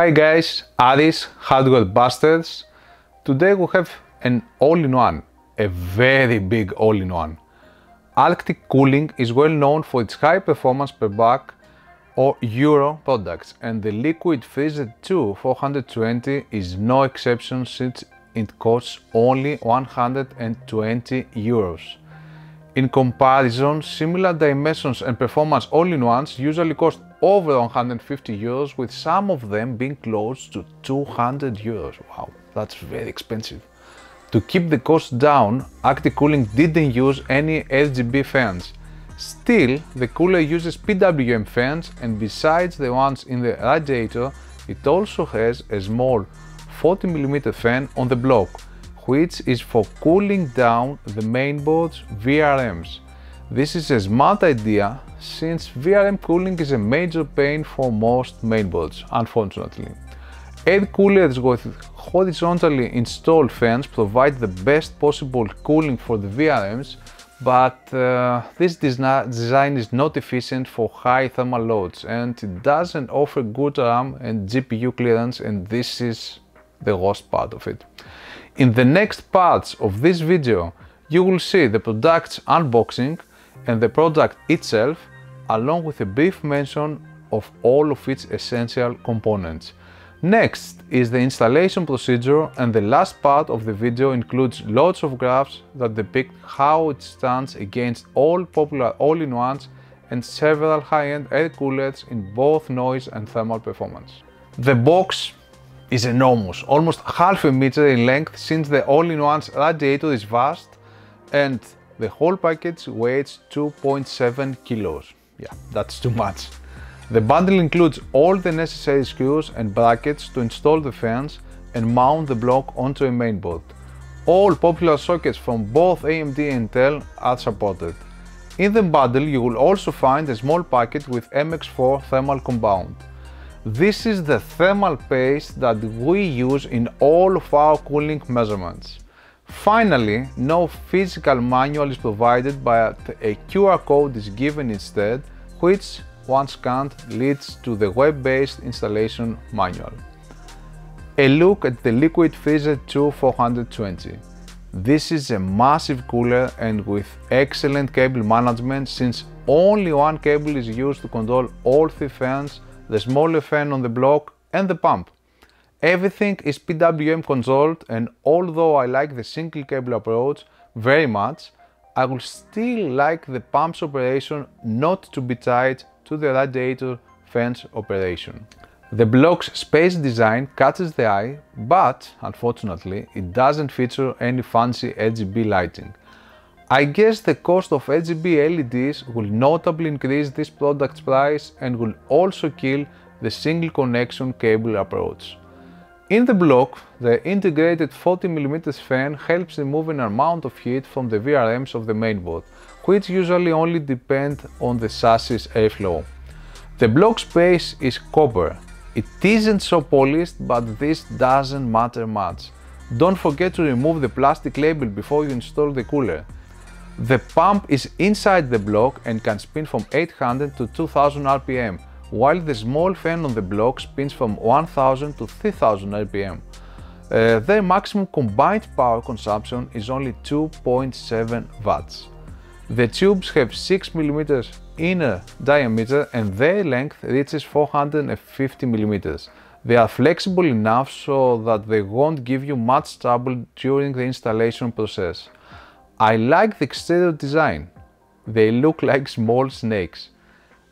Hi guys, Aris, Hardware Busters. Today we have an all-in-one, a very big all-in-one. Arctic Cooling is well known for its high performance per buck or Euro products and the Liquid Freezer 2 420 is no exception since it costs only 120 euros. In comparison, similar dimensions and performance all-in-ones usually cost over 150 euros with some of them being close to 200 euros. Wow, that's very expensive. To keep the cost down, Arctic Cooling didn't use any RGB fans. Still, the cooler uses PWM fans and besides the ones in the radiator, it also has a small 40mm fan on the block, which is for cooling down the mainboard's VRMs. This is a smart idea since VRM cooling is a major pain for most mainboards, unfortunately. Air coolers with horizontally installed fans provide the best possible cooling for the VRMs, but uh, this design is not efficient for high thermal loads and it doesn't offer good RAM and GPU clearance and this is the worst part of it. In the next parts of this video, you will see the product's unboxing and the product itself along with a brief mention of all of its essential components. Next is the installation procedure and the last part of the video includes lots of graphs that depict how it stands against all popular all-in-ones and several high-end air coolers in both noise and thermal performance. The box is enormous, almost half a meter in length since the all-in-one's radiator is vast and the whole package weighs 2.7 kilos. Yeah, that's too much. The bundle includes all the necessary screws and brackets to install the fans and mount the block onto a mainboard. All popular sockets from both AMD and Intel are supported. In the bundle you will also find a small packet with MX4 thermal compound. This is the thermal paste that we use in all of our cooling measurements. Finally, no physical manual is provided but a QR code is given instead, which once scanned leads to the web-based installation manual. A look at the Liquid Freezer 2 420. This is a massive cooler and with excellent cable management since only one cable is used to control all three fans the smaller fan on the block and the pump. Everything is PWM controlled and although I like the single cable approach very much, I would still like the pump's operation not to be tied to the radiator fans operation. The block's space design catches the eye, but unfortunately it doesn't feature any fancy RGB lighting. I guess the cost of RGB LEDs will notably increase this product's price and will also kill the single connection cable approach. In the block, the integrated 40mm fan helps remove an amount of heat from the VRMs of the mainboard, which usually only depend on the chassis airflow. The block base is copper. It isn't so polished, but this doesn't matter much. Don't forget to remove the plastic label before you install the cooler. The pump is inside the block and can spin from 800 to 2000 RPM, while the small fan on the block spins from 1000 to 3000 RPM. Uh, their maximum combined power consumption is only 2.7 watts. The tubes have 6 mm inner diameter and their length reaches 450 mm. They are flexible enough so that they won't give you much trouble during the installation process. I like the exterior design. They look like small snakes.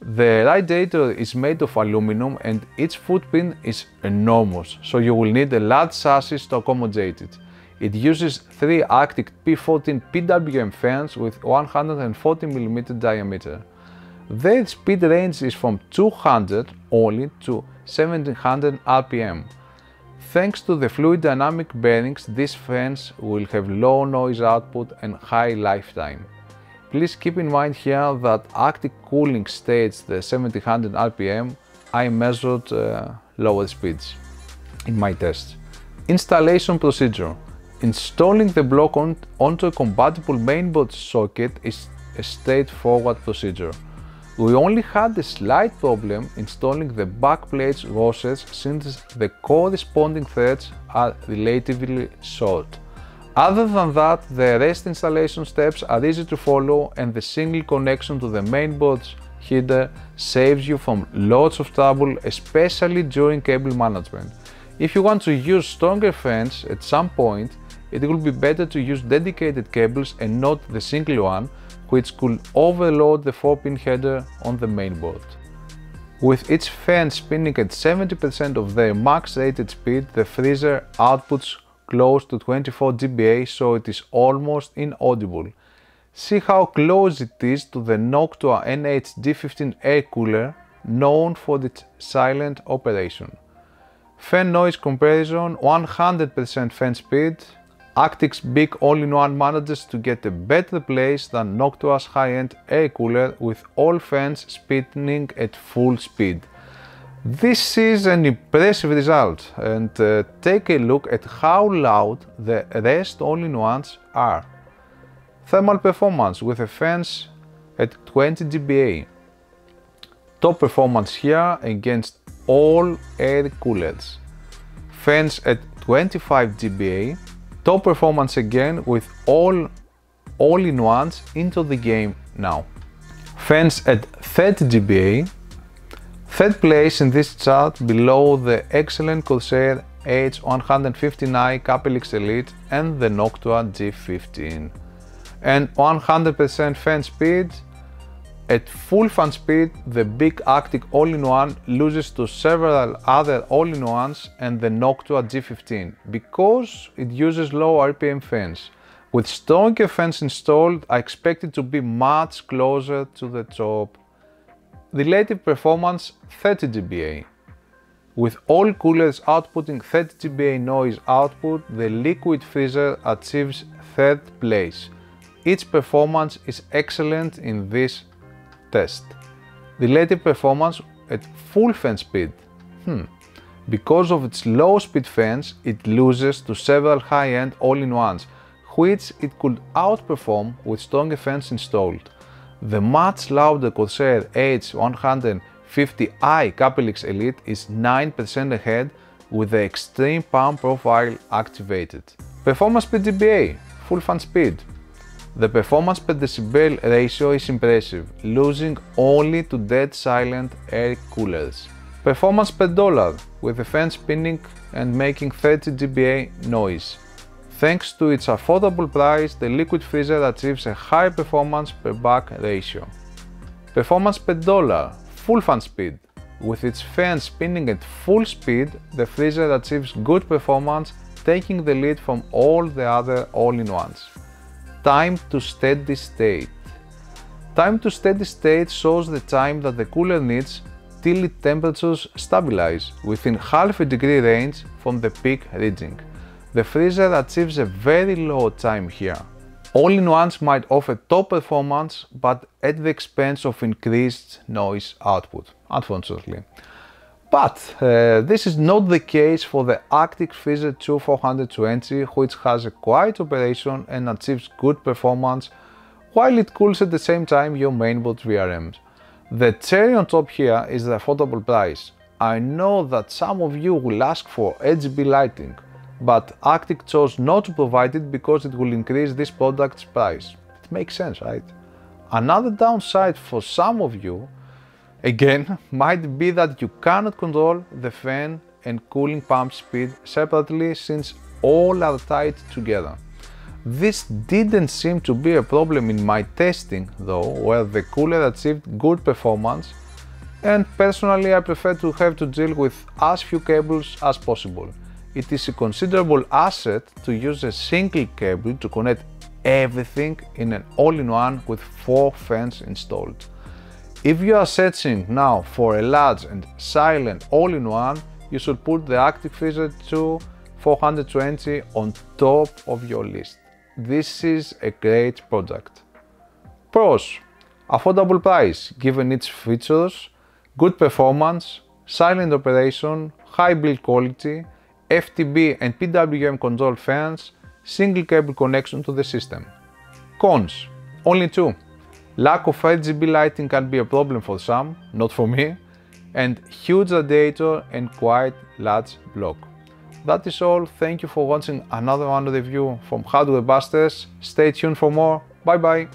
The radiator is made of aluminum and its footprint is enormous, so you will need a large chassis to accommodate it. It uses three Arctic P14 PWM fans with 140mm diameter. Their speed range is from 200 only to 1700 RPM. Thanks to the fluid dynamic bearings, these fans will have low noise output and high lifetime. Please keep in mind here that Arctic Cooling states the 1700 RPM, I measured uh, lower speeds in my test. Installation procedure. Installing the block on, onto a compatible mainboard socket is a straightforward procedure. We only had a slight problem installing the backplates roses since the corresponding threads are relatively short. Other than that, the rest installation steps are easy to follow and the single connection to the mainboard's header saves you from lots of trouble, especially during cable management. If you want to use stronger fans at some point, it will be better to use dedicated cables and not the single one, which could overload the 4-pin header on the mainboard. With each fan spinning at 70% of their max rated speed, the freezer outputs close to 24 dBA so it is almost inaudible. See how close it is to the Noctua NH-D15 air cooler known for its silent operation. Fan noise comparison 100% fan speed. Arctic's big all-in-one manages to get a better place than Noctua's high-end air cooler with all fans spinning at full speed. This is an impressive result and uh, take a look at how loud the rest all-in-ones are. Thermal performance with the fans at 20 dBA. Top performance here against all air coolers. Fans at 25 dBA. Top performance again with all all-in-ones into the game now. Fans at 30 dBA Third place in this chart below the excellent Corsair H150i Capellix Elite and the Noctua D15. And 100% fan speed. At full fan speed, the big Arctic all-in-one loses to several other all-in-ones and the Noctua D15 because it uses low RPM fans. With stronger fans installed, I expect it to be much closer to the top relative performance 30 dBA. With all coolers outputting 30 dBA noise output, the liquid freezer achieves third place. Its performance is excellent in this test. Relative performance at full fan speed. Hmm. Because of its low speed fans, it loses to several high-end all-in-ones, which it could outperform with stronger fans installed. The much louder Corsair H150i Capellix Elite is 9% ahead with the extreme pump profile activated. Performance per dBA, full fan speed. The performance per decibel ratio is impressive, losing only to dead silent air coolers. Performance per dollar, with the fan spinning and making 30 dBA noise. Thanks to its affordable price, the liquid freezer achieves a high performance per buck ratio. Performance per dollar, full fan speed. With its fan spinning at full speed, the freezer achieves good performance, taking the lead from all the other all-in-ones. Time to steady state. Time to steady state shows the time that the cooler needs till temperatures stabilize within half a degree range from the peak reading. The freezer achieves a very low time here. All-in-ones might offer top performance, but at the expense of increased noise output, unfortunately. But uh, this is not the case for the Arctic Freezer 2 420, which has a quiet operation and achieves good performance, while it cools at the same time your mainboard VRMs. The cherry on top here is the affordable price. I know that some of you will ask for RGB lighting, but Arctic chose not to provide it because it will increase this product's price. It makes sense, right? Another downside for some of you, again, might be that you cannot control the fan and cooling pump speed separately since all are tied together. This didn't seem to be a problem in my testing though, where the cooler achieved good performance and personally I prefer to have to deal with as few cables as possible it is a considerable asset to use a single cable to connect everything in an all-in-one with four fans installed. If you are searching now for a large and silent all-in-one, you should put the Freezer 2 420 on top of your list. This is a great product. Pros Affordable price given its features, good performance, silent operation, high build quality, FDB and PWM control fans, single cable connection to the system. Cons, only two. Lack of RGB lighting can be a problem for some, not for me, and huge radiator and quite large block. That is all, thank you for watching another one of the review from Hardware Busters. Stay tuned for more, bye bye!